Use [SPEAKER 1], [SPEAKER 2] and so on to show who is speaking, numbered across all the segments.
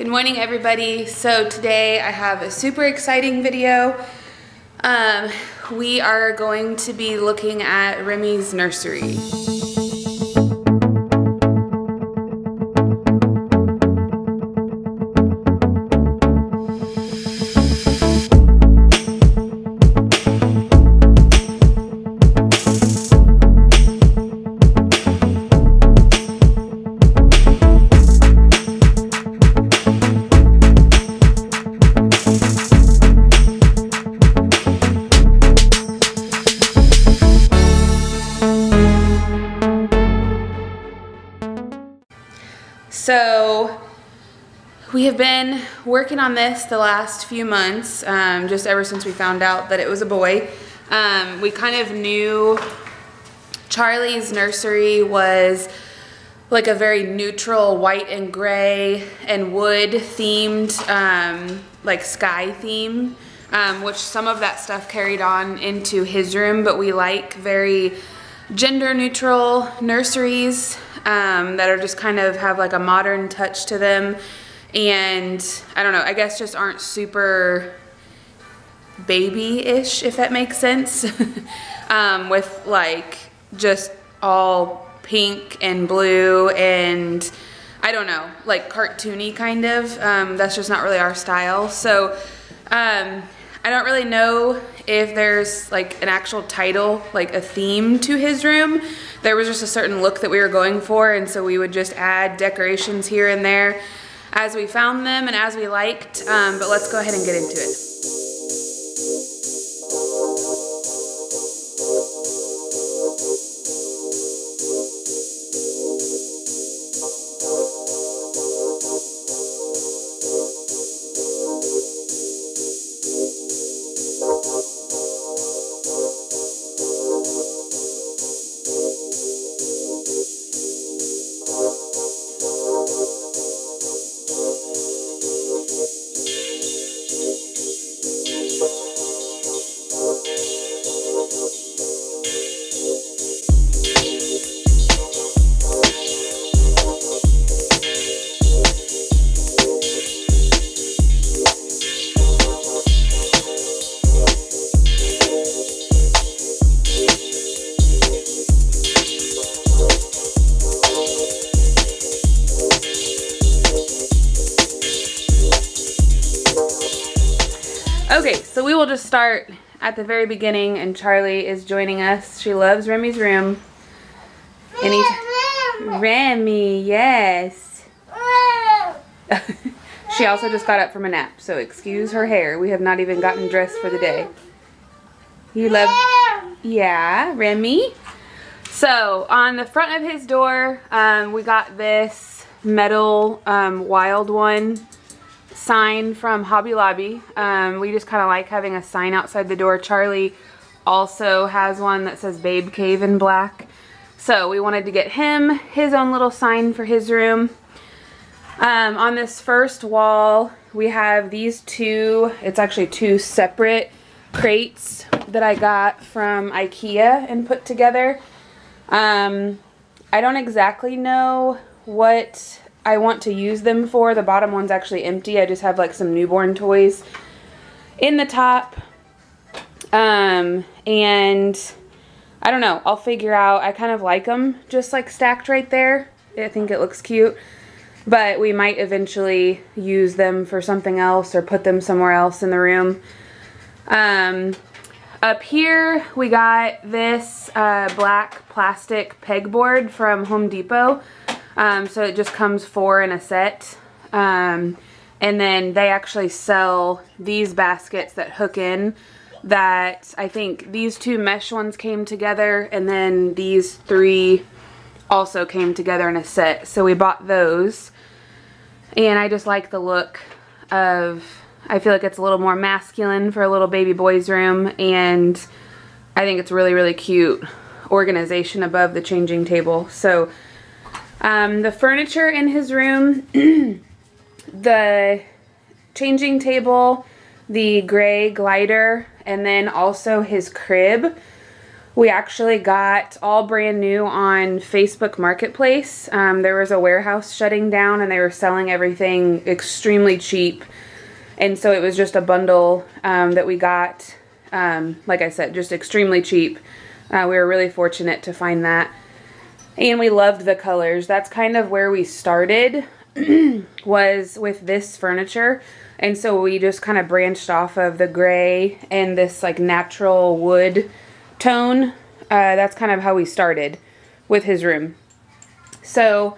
[SPEAKER 1] Good morning everybody. So today I have a super exciting video. Um, we are going to be looking at Remi's nursery. So we have been working on this the last few months, um, just ever since we found out that it was a boy. Um, we kind of knew Charlie's nursery was like a very neutral white and gray and wood themed, um, like sky theme, um, which some of that stuff carried on into his room, but we like very gender neutral nurseries um, that are just kind of have like a modern touch to them. And I don't know, I guess just aren't super baby-ish, if that makes sense. um, with like just all pink and blue and I don't know, like cartoony kind of. Um, that's just not really our style. So um, I don't really know if there's like an actual title, like a theme to his room. There was just a certain look that we were going for and so we would just add decorations here and there as we found them and as we liked. Um, but let's go ahead and get into it. The very beginning and Charlie is joining us. She loves Remi's room. Any Remi, yes. she also just got up from a nap, so excuse her hair. We have not even gotten dressed for the day. You love, yeah, Remi. So on the front of his door, um, we got this metal um, wild one sign from Hobby Lobby. Um, we just kind of like having a sign outside the door. Charlie also has one that says Babe Cave in black. So we wanted to get him his own little sign for his room. Um, on this first wall, we have these two, it's actually two separate crates that I got from Ikea and put together. Um, I don't exactly know what I want to use them for. The bottom one's actually empty. I just have like some newborn toys in the top. Um, and I don't know. I'll figure out. I kind of like them just like stacked right there. I think it looks cute. But we might eventually use them for something else or put them somewhere else in the room. Um, up here we got this uh, black plastic pegboard from Home Depot. Um, so it just comes four in a set. Um, and then they actually sell these baskets that hook in that I think these two mesh ones came together and then these three also came together in a set. So we bought those. And I just like the look of, I feel like it's a little more masculine for a little baby boy's room. And I think it's really, really cute organization above the changing table. So um, the furniture in his room, the changing table, the gray glider, and then also his crib We actually got all brand new on Facebook Marketplace. Um, there was a warehouse shutting down and they were selling everything extremely cheap. And so it was just a bundle um, that we got, um, like I said, just extremely cheap. Uh, we were really fortunate to find that. And we loved the colors. That's kind of where we started was with this furniture. And so we just kind of branched off of the gray and this like natural wood tone. Uh, that's kind of how we started with his room. So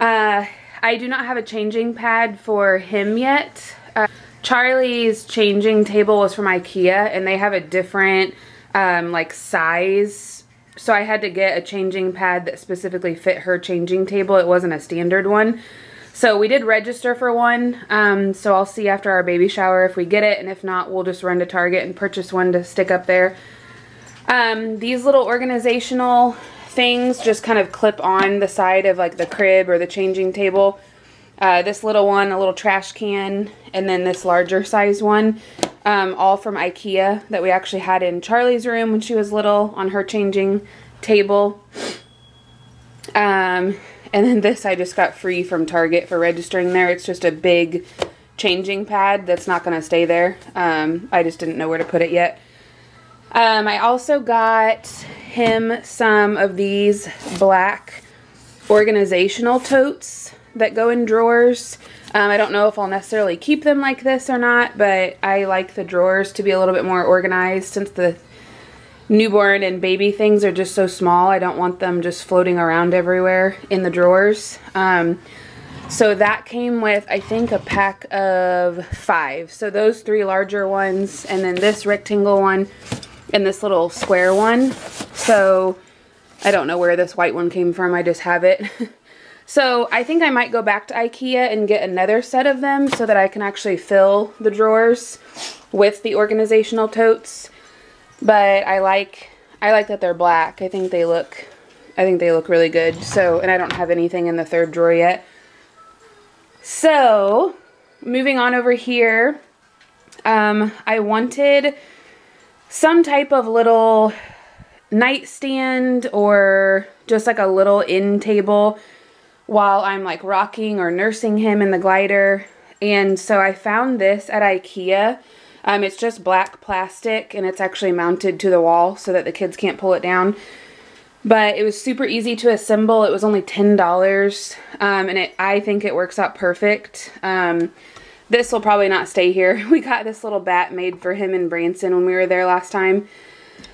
[SPEAKER 1] uh, I do not have a changing pad for him yet. Uh, Charlie's changing table was from Ikea and they have a different um, like size. So I had to get a changing pad that specifically fit her changing table. It wasn't a standard one. So we did register for one. Um, so I'll see after our baby shower if we get it. And if not, we'll just run to Target and purchase one to stick up there. Um, these little organizational things just kind of clip on the side of like the crib or the changing table. Uh, this little one, a little trash can, and then this larger size one, um, all from Ikea that we actually had in Charlie's room when she was little on her changing table. Um, and then this I just got free from Target for registering there. It's just a big changing pad that's not going to stay there. Um, I just didn't know where to put it yet. Um, I also got him some of these black organizational totes that go in drawers. Um, I don't know if I'll necessarily keep them like this or not, but I like the drawers to be a little bit more organized since the newborn and baby things are just so small. I don't want them just floating around everywhere in the drawers. Um, so that came with, I think, a pack of five. So those three larger ones, and then this rectangle one, and this little square one. So I don't know where this white one came from. I just have it. So I think I might go back to Ikea and get another set of them so that I can actually fill the drawers with the organizational totes. But I like I like that they're black. I think they look I think they look really good. So and I don't have anything in the third drawer yet. So moving on over here, um, I wanted some type of little nightstand or just like a little end table while I'm like rocking or nursing him in the glider. And so I found this at Ikea. Um, it's just black plastic and it's actually mounted to the wall so that the kids can't pull it down. But it was super easy to assemble. It was only $10 um, and it, I think it works out perfect. Um, this will probably not stay here. We got this little bat made for him and Branson when we were there last time.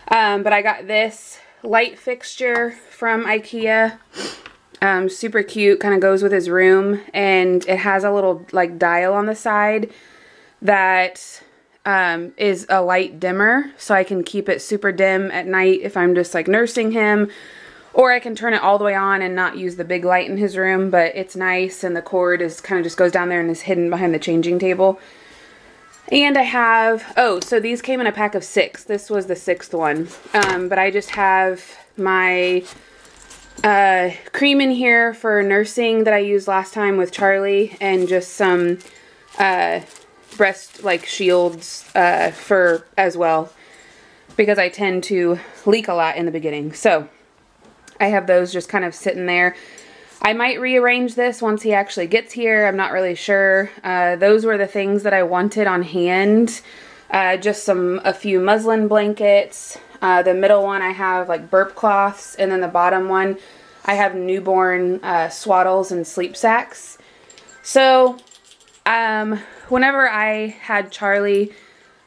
[SPEAKER 1] Um, but I got this light fixture from Ikea. Um, super cute, kind of goes with his room, and it has a little like dial on the side that um, is a light dimmer, so I can keep it super dim at night if I'm just like nursing him, or I can turn it all the way on and not use the big light in his room, but it's nice, and the cord is kind of just goes down there and is hidden behind the changing table. And I have, oh, so these came in a pack of six. This was the sixth one. Um, but I just have my uh, cream in here for nursing that I used last time with Charlie and just some uh, breast like shields uh, for as well because I tend to leak a lot in the beginning. So I have those just kind of sitting there. I might rearrange this once he actually gets here. I'm not really sure. Uh, those were the things that I wanted on hand. Uh, just some, a few muslin blankets, uh, the middle one I have like burp cloths and then the bottom one I have newborn uh, swaddles and sleep sacks. So um, whenever I had Charlie,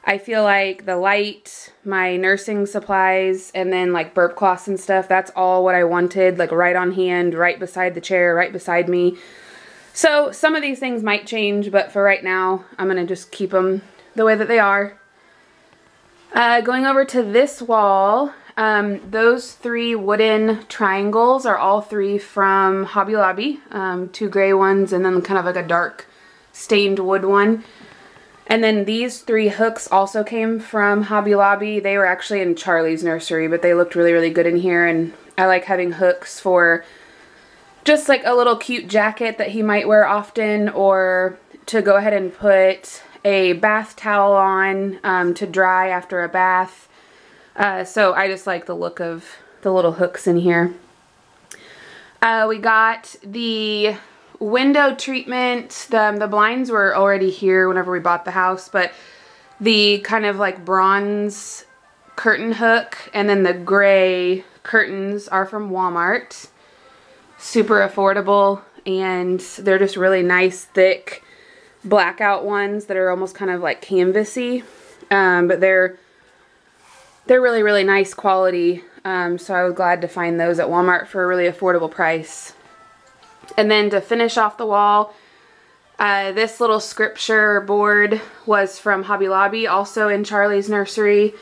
[SPEAKER 1] I feel like the light, my nursing supplies, and then like burp cloths and stuff, that's all what I wanted, like right on hand, right beside the chair, right beside me. So some of these things might change, but for right now, I'm going to just keep them the way that they are. Uh, going over to this wall, um, those three wooden triangles are all three from Hobby Lobby. Um, two gray ones and then kind of like a dark stained wood one. And then these three hooks also came from Hobby Lobby. They were actually in Charlie's nursery, but they looked really, really good in here. And I like having hooks for just like a little cute jacket that he might wear often or to go ahead and put a bath towel on um, to dry after a bath Uh, so I just like the look of the little hooks in here. Uh, we got the window treatment. The, the blinds were already here whenever we bought the house, but the kind of like bronze curtain hook and then the gray curtains are from Walmart. Super affordable and they're just really nice, thick blackout ones that are almost kind of like canvasy. Um, but they're they're really, really nice quality. Um, so I was glad to find those at Walmart for a really affordable price. And then to finish off the wall, uh, this little scripture board was from Hobby Lobby, also in Charlie's nursery.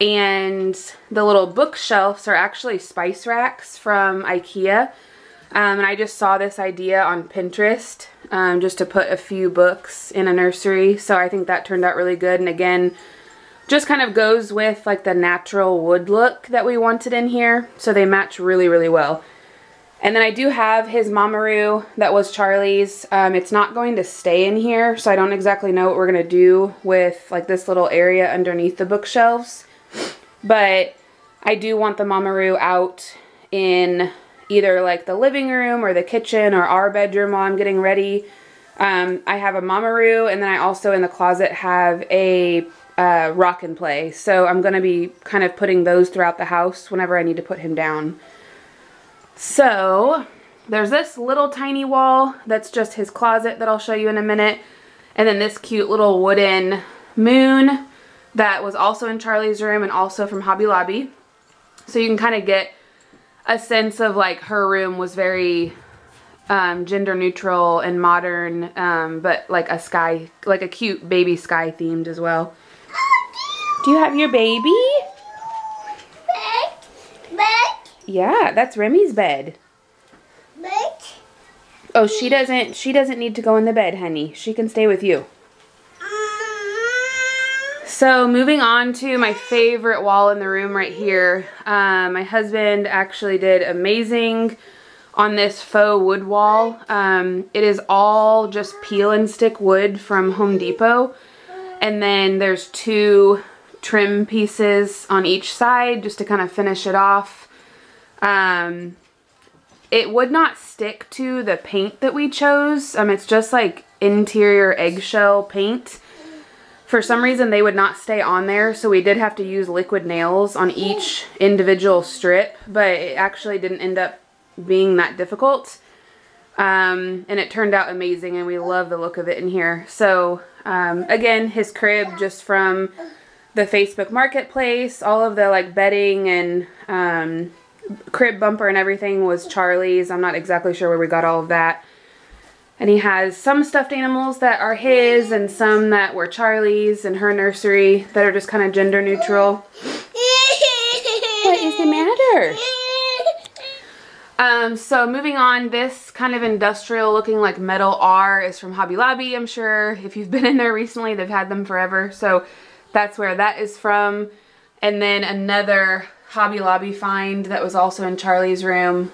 [SPEAKER 1] And the little bookshelves are actually spice racks from Ikea. Um, and I just saw this idea on Pinterest um, just to put a few books in a nursery. So I think that turned out really good. And again, just kind of goes with like the natural wood look that we wanted in here. So they match really, really well. And then I do have his Mamaroo that was Charlie's. Um, it's not going to stay in here, so I don't exactly know what we're going to do with like this little area underneath the bookshelves. But I do want the Mamaroo out in either like the living room or the kitchen or our bedroom while I'm getting ready. Um, I have a Mamaroo and then I also in the closet have a uh, rock and play. So I'm going to be kind of putting those throughout the house whenever I need to put him down. So there's this little tiny wall that's just his closet that I'll show you in a minute. And then this cute little wooden moon that was also in Charlie's room and also from Hobby Lobby. So you can kind of get a sense of like her room was very um, gender neutral and modern, um, but like a sky, like a cute baby sky themed as well. Do you have your baby?
[SPEAKER 2] Bed. Bed.
[SPEAKER 1] Yeah, that's Remi's bed.
[SPEAKER 2] Bed.
[SPEAKER 1] Oh, she doesn't, she doesn't need to go in the bed, honey. She can stay with you. So moving on to my favorite wall in the room right here. Um, my husband actually did amazing on this faux wood wall. Um, it is all just peel and stick wood from Home Depot. And then there's two trim pieces on each side just to kind of finish it off. Um, it would not stick to the paint that we chose. Um, it's just like interior eggshell paint. For some reason they would not stay on there so we did have to use liquid nails on each individual strip but it actually didn't end up being that difficult. Um, and it turned out amazing and we love the look of it in here. So um, again his crib just from the Facebook Marketplace. All of the like bedding and um, crib bumper and everything was Charlie's. I'm not exactly sure where we got all of that. And he has some stuffed animals that are his and some that were Charlie's and her nursery that are just kind of gender neutral. What is the matter? Um, so moving on, this kind of industrial looking like metal R is from Hobby Lobby. I'm sure if you've been in there recently, they've had them forever. So that's where that is from. And then another Hobby Lobby find that was also in Charlie's room.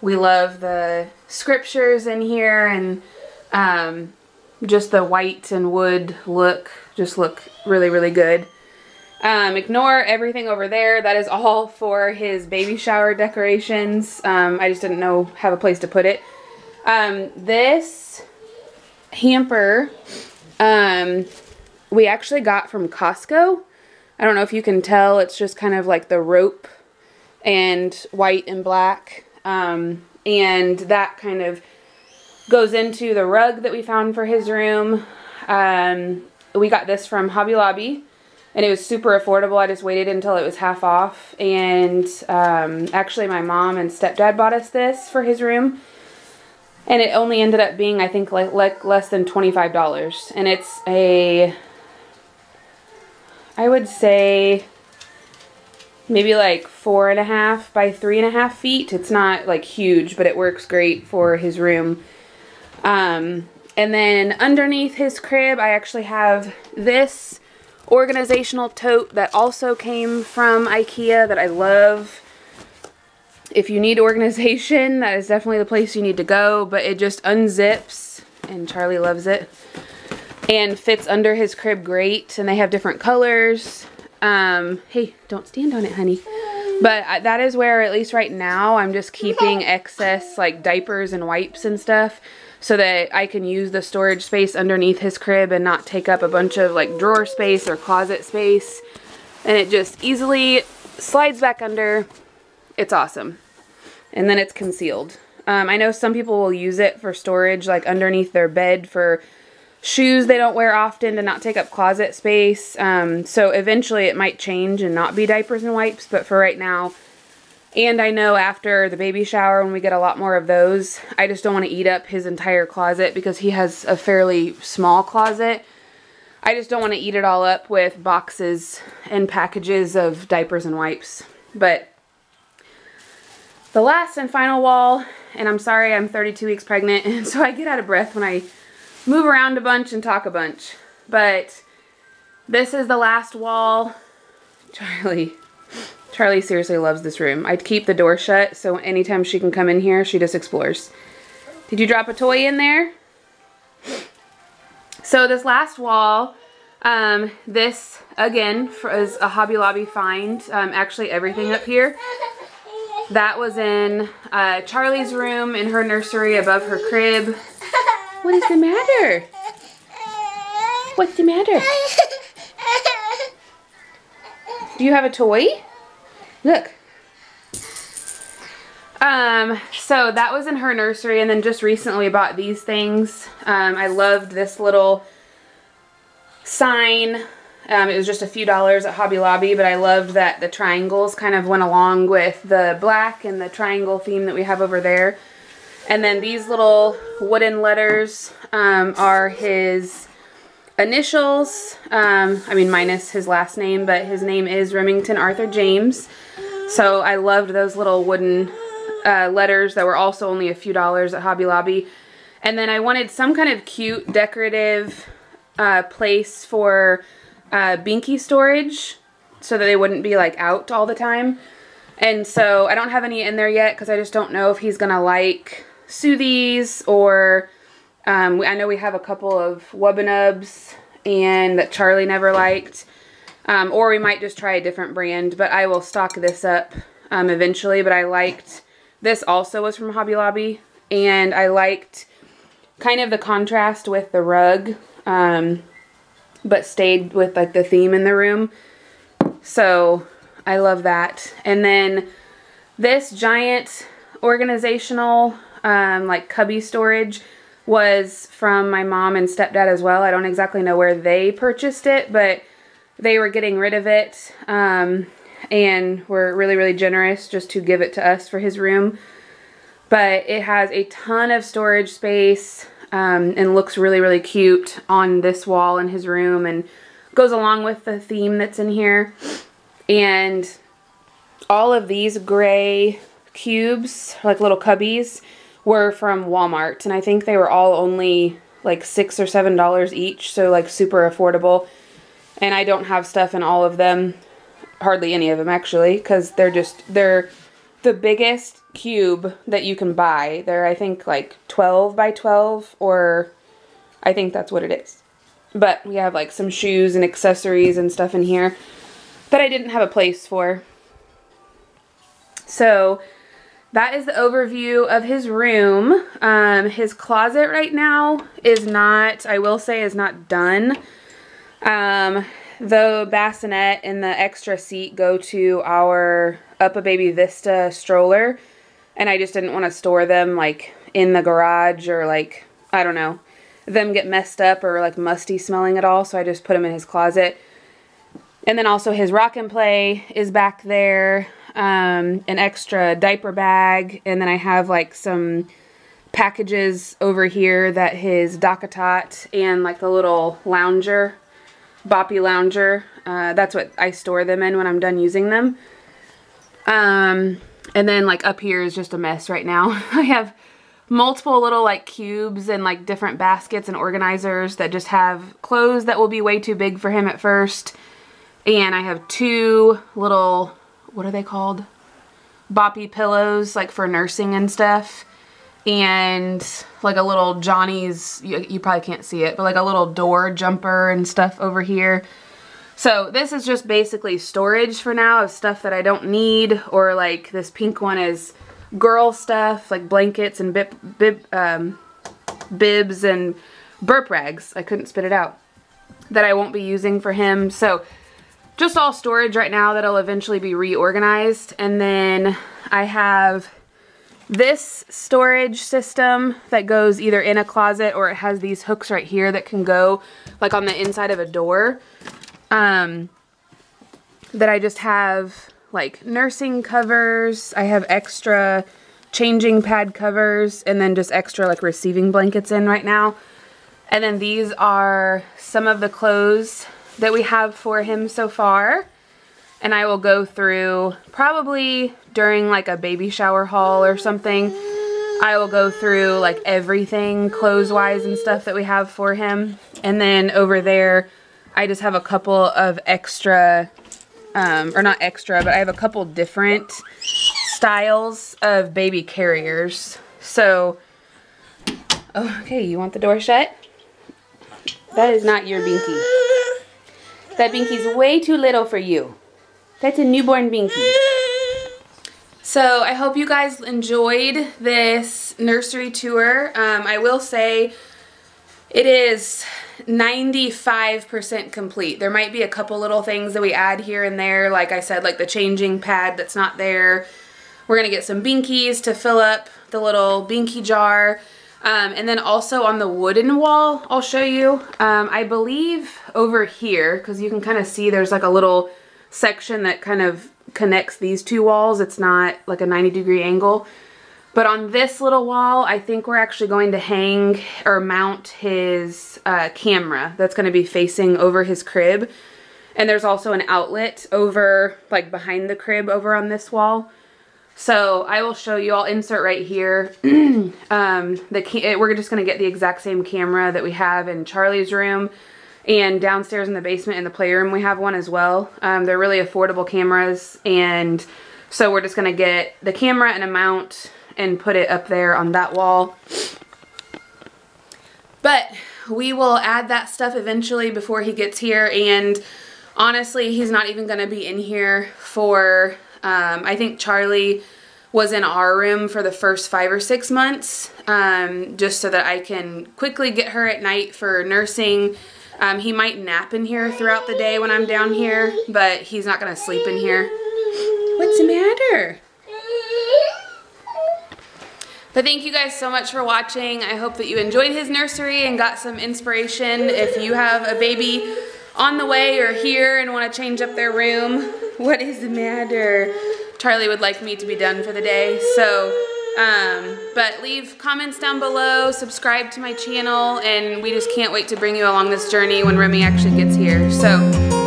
[SPEAKER 1] We love the scriptures in here and um, just the white and wood look just look really, really good. Um, ignore everything over there. That is all for his baby shower decorations. Um, I just didn't know have a place to put it. Um, this hamper, um, we actually got from Costco. I don't know if you can tell, it's just kind of like the rope and white and black. Um, and that kind of goes into the rug that we found for his room. Um, we got this from Hobby Lobby and it was super affordable. I just waited until it was half off. And um, actually my mom and stepdad bought us this for his room. And it only ended up being, I think, like, like less than $25. And it's a I would say maybe like four and a half by three and a half feet. It's not like huge, but it works great for his room. Um, and then underneath his crib, I actually have this organizational tote that also came from Ikea that I love. If you need organization, that is definitely the place you need to go, but it just unzips, and Charlie loves it and fits under his crib great and they have different colors Um, hey, don't stand on it, honey. But that is where, at least right now, I'm just keeping excess like diapers and wipes and stuff so that I can use the storage space underneath his crib and not take up a bunch of like drawer space or closet space. And it just easily slides back under. It's awesome. And then it's concealed. Um, I know some people will use it for storage like underneath their bed for shoes they don't wear often to not take up closet space. Um, so eventually it might change and not be diapers and wipes, but for right now, and I know after the baby shower when we get a lot more of those, I just don't want to eat up his entire closet because he has a fairly small closet. I just don't want to eat it all up with boxes and packages of diapers and wipes. But the last and final wall, and I'm sorry I'm 32 weeks pregnant, and so I get out of breath when I move around a bunch and talk a bunch. But this is the last wall. Charlie, Charlie seriously loves this room. I'd keep the door shut so anytime she can come in here, she just explores. Did you drop a toy in there? So this last wall, um, this, again, is a Hobby Lobby find. Um, actually, everything up here. That was in uh, Charlie's room in her nursery above her crib. What is the matter? What's the matter? Do you have a toy? Look. Um, so that was in her nursery and then just recently bought these things. Um, I loved this little sign. Um, it was just a few dollars at Hobby Lobby, but I loved that the triangles kind of went along with the black and the triangle theme that we have over there. And then these little wooden letters um, are his initials. Um, I mean, minus his last name, but his name is Remington Arthur James. So I loved those little wooden uh, letters that were also only a few dollars at Hobby Lobby. And then I wanted some kind of cute decorative uh, place for uh, Binky storage so that they wouldn't be like out all the time. And so I don't have any in there yet because I just don't know if he's going to like Soothies or um, I know we have a couple of Wubbanubs and that Charlie never liked. Um, or we might just try a different brand, but I will stock this up um, eventually. But I liked, this also was from Hobby Lobby, and I liked kind of the contrast with the rug, um, but stayed with like the theme in the room. So I love that. And then this giant organizational um, like cubby storage was from my mom and stepdad as well. I don't exactly know where they purchased it, but they were getting rid of it um, and were really, really generous just to give it to us for his room. But it has a ton of storage space um, and looks really, really cute on this wall in his room and goes along with the theme that's in here. And all of these gray cubes, like little cubbies, were from Walmart and I think they were all only like six or seven dollars each so like super affordable. And I don't have stuff in all of them hardly any of them actually because they're just they're the biggest cube that you can buy. They're I think like 12 by 12 or I think that's what it is. But we have like some shoes and accessories and stuff in here that I didn't have a place for. So that is the overview of his room. Um, his closet right now is not, I will say, is not done. Um, the bassinet and the extra seat go to our UPPAbaby Vista stroller. And I just didn't want to store them like in the garage or like, I don't know, them get messed up or like musty smelling at all. So I just put them in his closet. And then also his rock and play is back there um, an extra diaper bag, and then I have like some packages over here that his DockATot and like the little lounger, boppy lounger, uh, that's what I store them in when I'm done using them. Um, and then like up here is just a mess right now. I have multiple little like cubes and like different baskets and organizers that just have clothes that will be way too big for him at first. And I have two little what are they called? Boppy pillows, like for nursing and stuff. And like a little Johnny's, you, you probably can't see it, but like a little door jumper and stuff over here. So this is just basically storage for now of stuff that I don't need or like this pink one is girl stuff like blankets and bib, bib, um, bibs and burp rags. I couldn't spit it out. That I won't be using for him. So just all storage right now that'll eventually be reorganized. And then I have this storage system that goes either in a closet or it has these hooks right here that can go like on the inside of a door. Um, that I just have like nursing covers. I have extra changing pad covers and then just extra like receiving blankets in right now. And then these are some of the clothes that we have for him so far and I will go through probably during like a baby shower haul or something. I will go through like everything clothes-wise and stuff that we have for him. And then over there, I just have a couple of extra, um, or not extra, but I have a couple different styles of baby carriers. So, oh, okay, you want the door shut? That is not your binky. That binky's way too little for you. That's a newborn binky. So I hope you guys enjoyed this nursery tour. Um, I will say it is 95% complete. There might be a couple little things that we add here and there. Like I said, like the changing pad that's not there. We're going to get some binkies to fill up the little binky jar. Um, and then also on the wooden wall, I'll show you. Um, I believe over here, because you can kind of see there's like a little section that kind of connects these two walls. It's not like a 90 degree angle. But on this little wall, I think we're actually going to hang or mount his uh, camera that's going to be facing over his crib. And there's also an outlet over, like behind the crib over on this wall. So I will show you, I'll insert right here. um, the We're just going to get the exact same camera that we have in Charlie's room. And downstairs in the basement in the playroom, we have one as well. Um, they're really affordable cameras. And so we're just to get the camera and a mount and put it up there on that wall. But we will add that stuff eventually before he gets here. And honestly, he's not even to be in here for, um, I think Charlie was in our room for the first five or six months, um, just so that I can quickly get her at night for nursing um, he might nap in here throughout the day when I'm down here, but he's not going to sleep in here. What's the matter? But thank you guys so much for watching. I hope that you enjoyed his nursery and got some inspiration. If you have a baby on the way or here and want to change up their room, what is the matter? Charlie would like me to be done for the day. So um, but leave comments down below, subscribe to my channel, and we just can't wait to bring you along this journey when Remi actually gets here. So